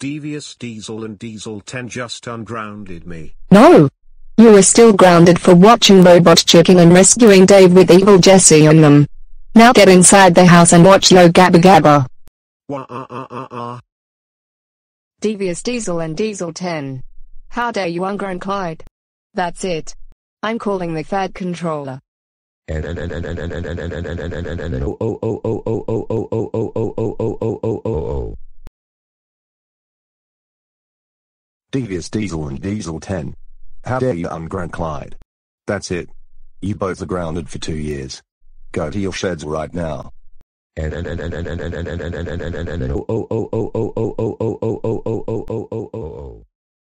Devious Diesel and Diesel 10 just ungrounded me. No! You are still grounded for watching Robot Chicken and rescuing Dave with evil Jesse on them. Now get inside the house and watch Yo Gabba Gabba. Wah, ah, ah, ah, Devious Diesel and Diesel 10. How dare you unground Clyde? That's it. I'm calling the Fat Controller. oh, oh, oh, oh, oh. Devious Diesel and Diesel 10. How dare you unground Clyde? That's it. You both are grounded for two years. Go to your sheds right now. and and and and and and and and and and and and and and oh oh oh